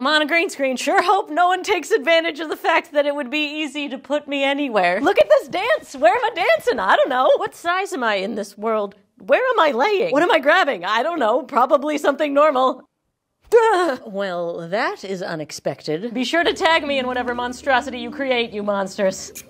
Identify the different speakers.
Speaker 1: I'm on a green screen. Sure hope no one takes advantage of the fact that it would be easy to put me anywhere. Look at this dance. Where am I dancing? I don't know. What size am I in this world? Where am I laying? What am I grabbing? I don't know. Probably something normal. well, that is unexpected. Be sure to tag me in whatever monstrosity you create, you monsters.